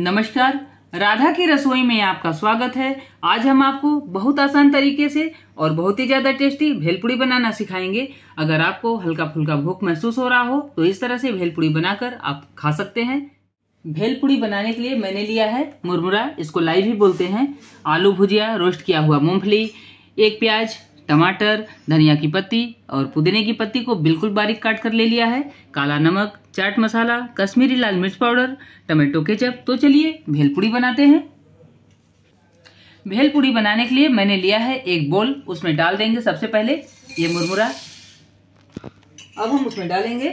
नमस्कार, राधा की रसोई में आपका स्वागत है। आज हम आपको बहुत आसान तरीके से और बहुत ही ज़्यादा टेस्टी भेलपुड़ी बनाना सिखाएँगे। अगर आपको हल्का फुल्का भूख महसूस हो रहा हो तो इस तरह से भेलपुड़ी बनाकर आप खा सकते हैं। भेलपुड़ी बनाने के लिए मैंने लिया है मुरमुरा, इसको लाई भी बोलते हैं। आलू भुजिया, रोस्ट किया हुआ मूंगफली, एक प्याज टमाटर, धनिया की पत्ती और पुदीने की पत्ती को बिल्कुल बारीक काट कर ले लिया है। काला नमक, चाट मसाला, कश्मीरी लाल मिर्च पाउडर, टमाटो केचप। तो चलिए, भेलपुड़ी बनाते हैं। भेलपुड़ी बनाने के लिए मैंने लिया है एक बोल। उसमें डाल देंगे सबसे पहले ये मुरमुरा। अब हम उसमें डालेंगे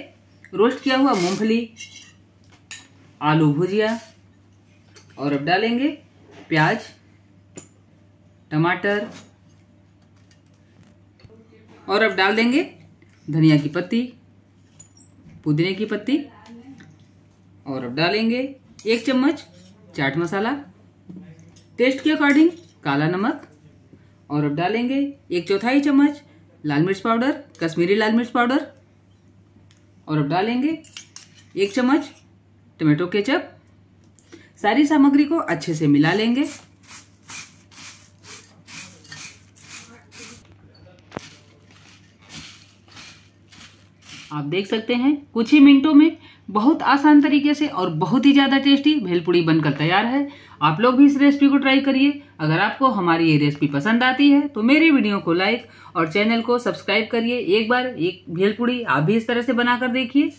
रोस्ट किया हुआ मूंगफली, आलू भुजिया और अब डालेंगे प्याज, टमाटर और अब डाल देंगे धनिया की पत्ती, पुदीने की पत्ती और अब डालेंगे एक चम्मच चाट मसाला टेस्ट के अकॉर्डिंग काला नमक और अब डालेंगे एक चौथाई चम्मच लाल मिर्च पाउडर, कश्मीरी लाल मिर्च पाउडर और अब डालेंगे एक चम्मच टमाटो केचप। सारी सामग्री को अच्छे से मिला लेंगे। आप देख सकते हैं, कुछ ही मिनटों में बहुत आसान तरीके से और बहुत ही ज़्यादा टेस्टी भेलपुड़ी बनकर तैयार है। आप लोग भी इस रेसिपी को ट्राई करिए। अगर आपको हमारी ये रेसिपी पसंद आती है तो मेरी वीडियो को लाइक और चैनल को सब्सक्राइब करिए। एक बार एक भेलपुड़ी आप भी इस तरह से बनाकर देखिए।